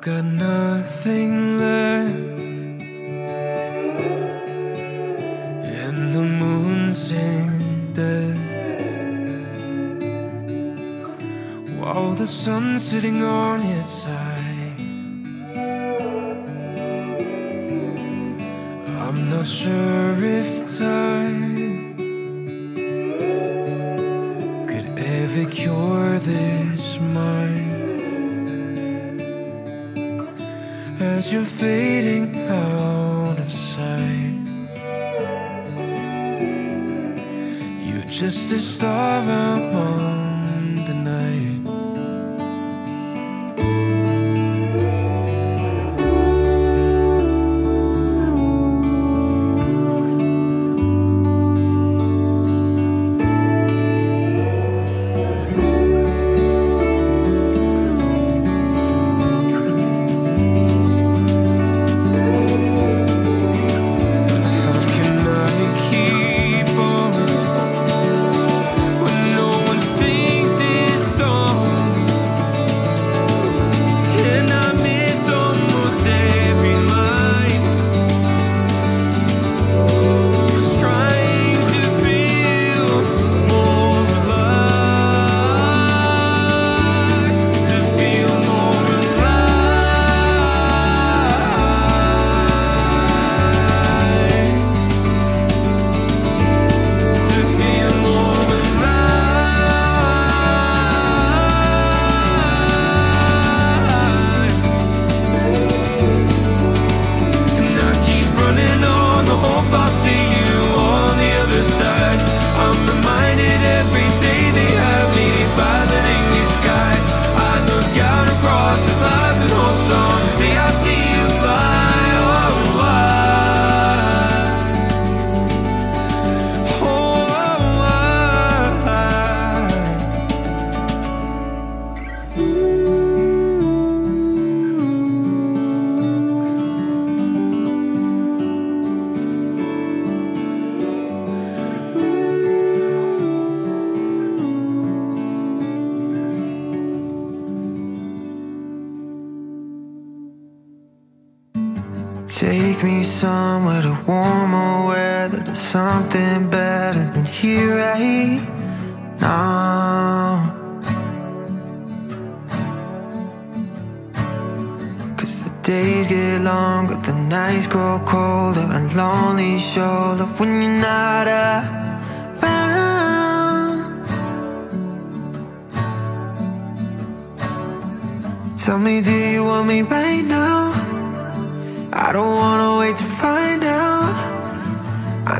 got nothing left. fading out of sight. You're just a star among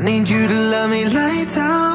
need you to love me like out.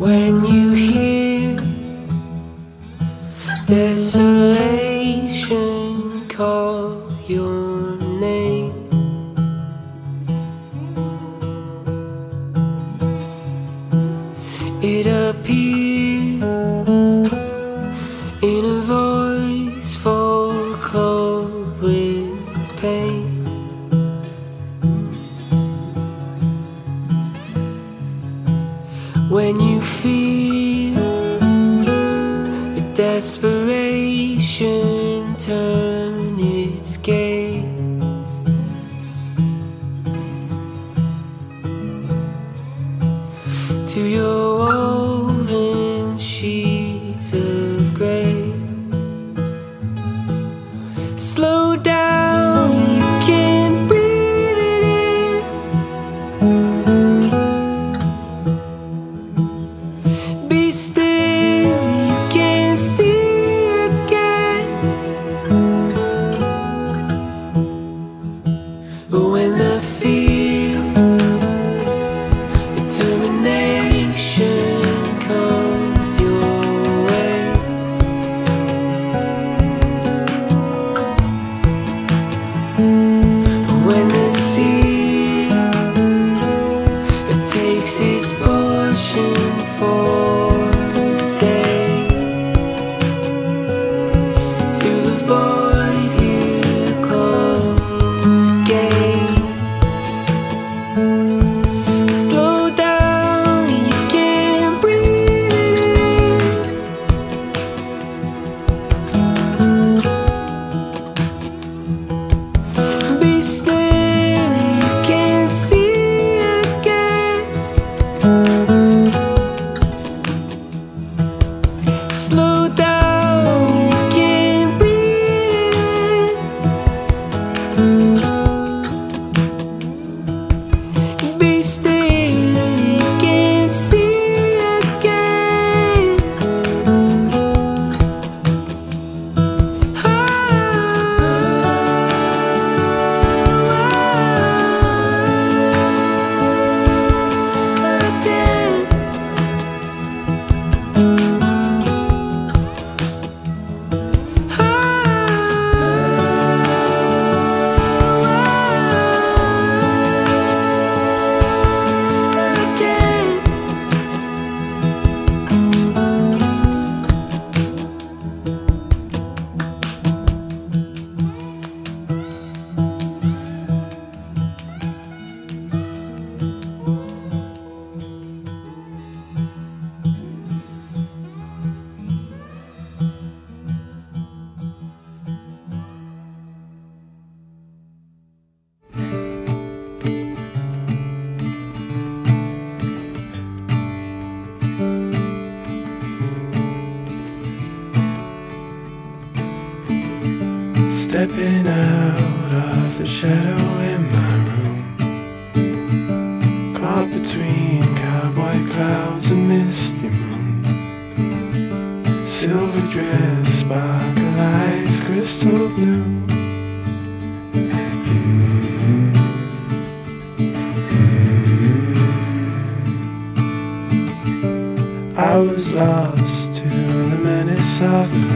when you hear desolation. to you. for stepping out of the shadow in my room. Caught between cowboy clouds and misty moon. Silver dress, sparkle eyes, crystal blue. I was lost to the menace of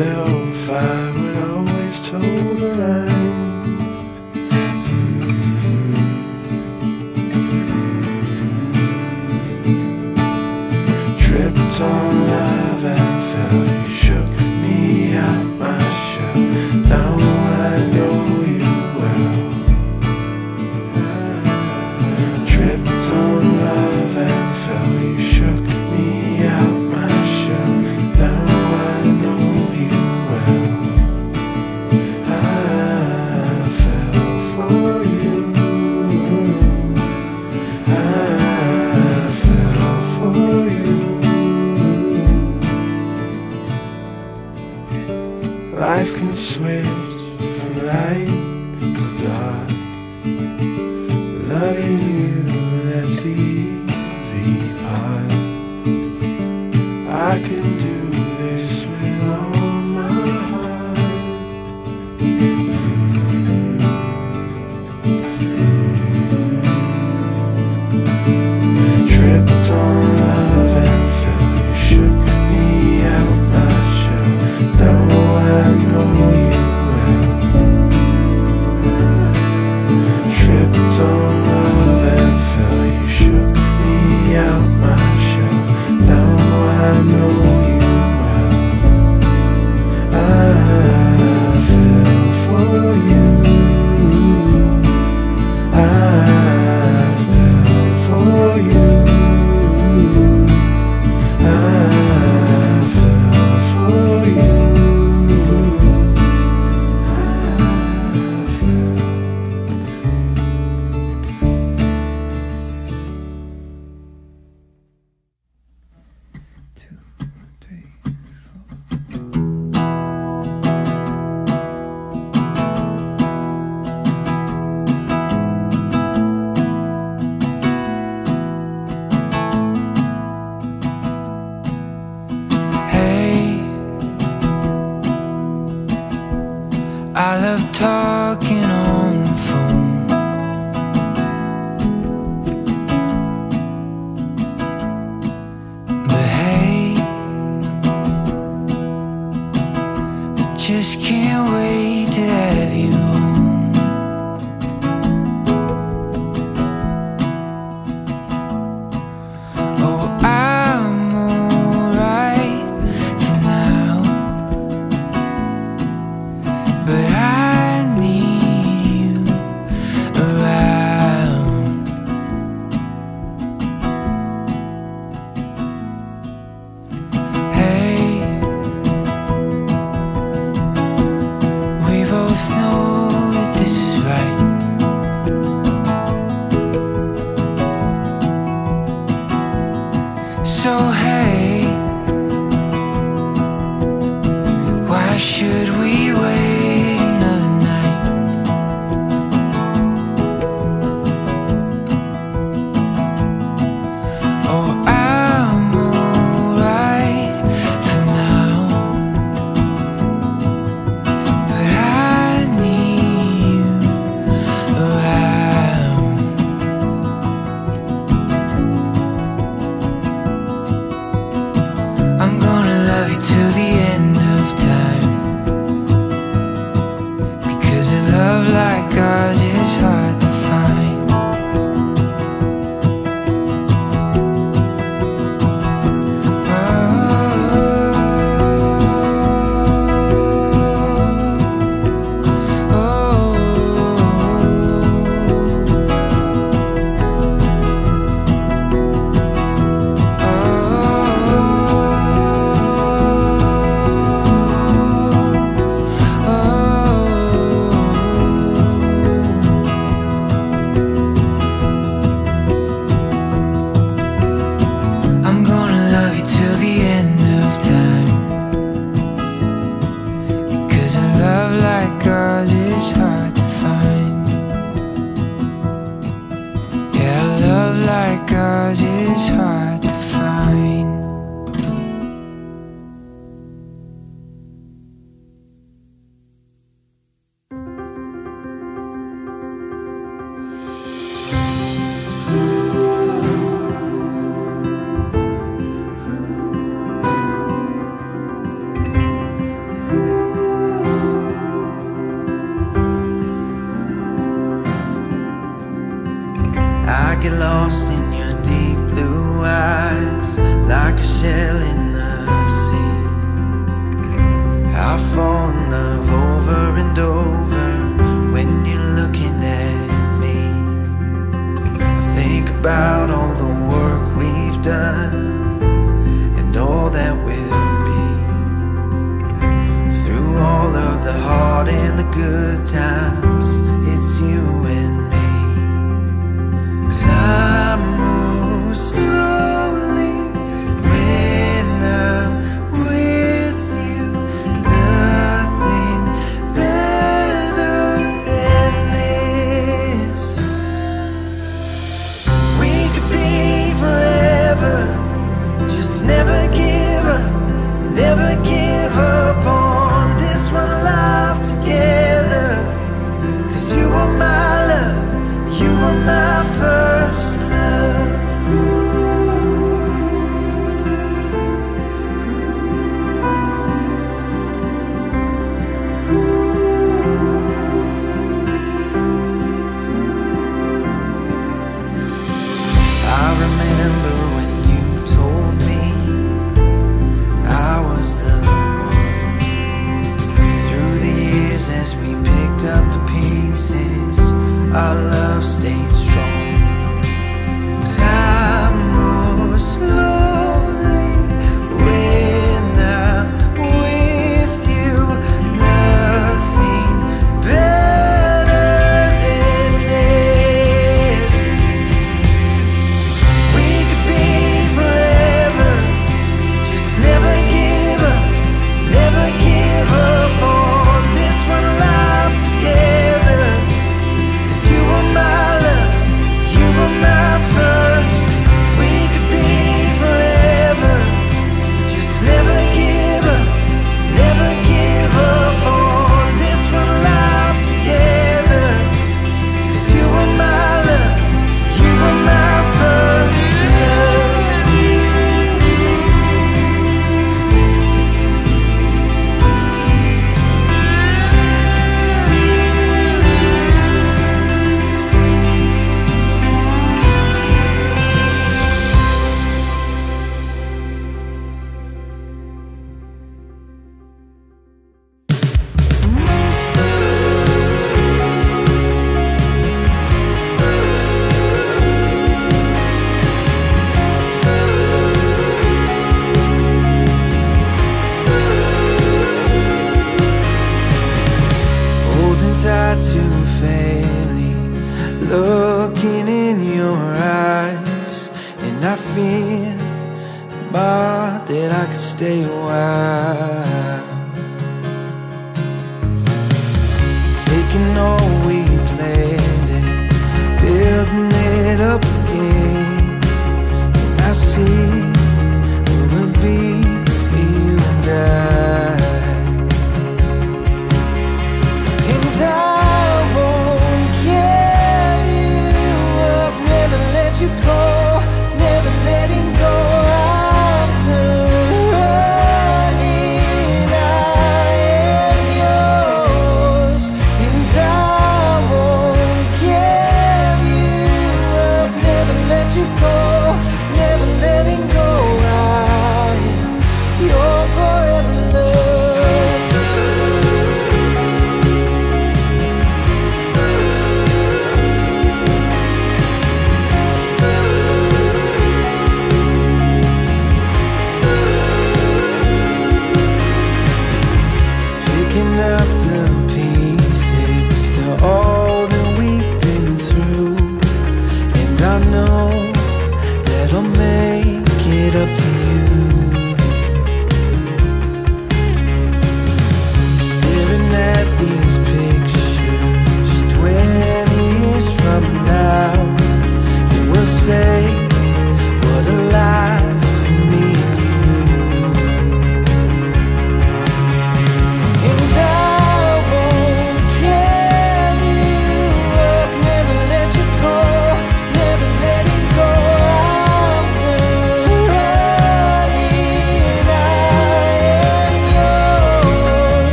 myself. I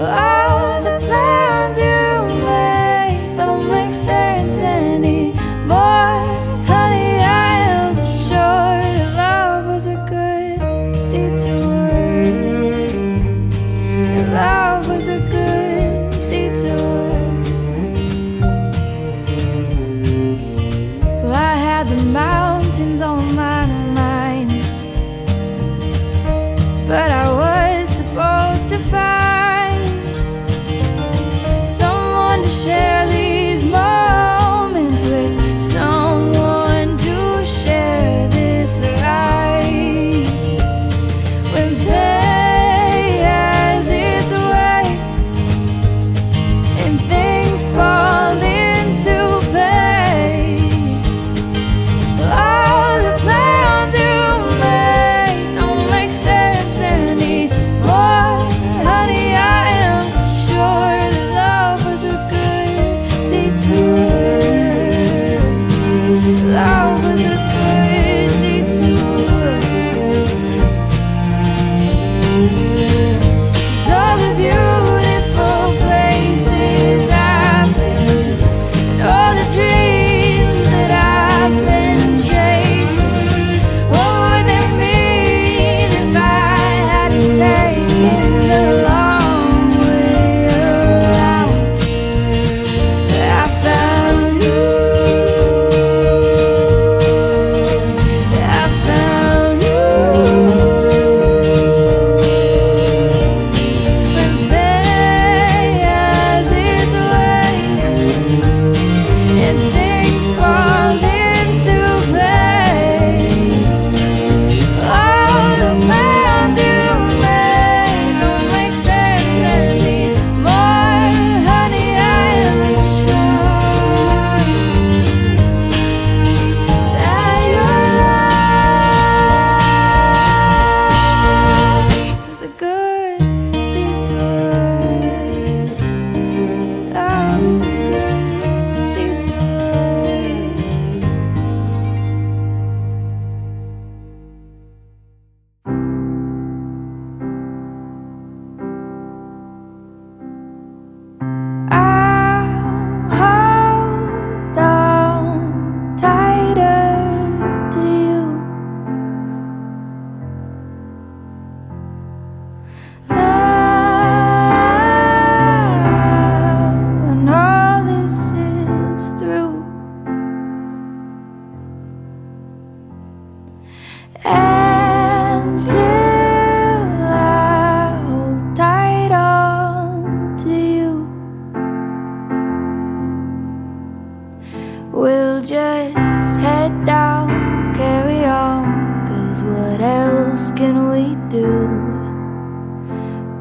All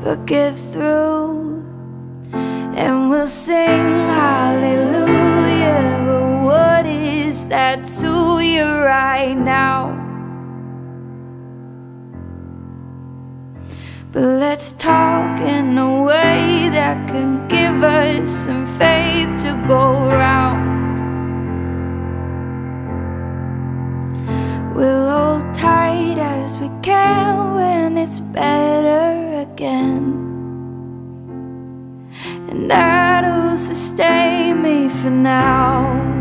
but get through? And we'll sing hallelujah, but what is that to you right now? But let's talk in a way that can give us some faith to go around. As we can when it's better again. And that'll sustain me for now.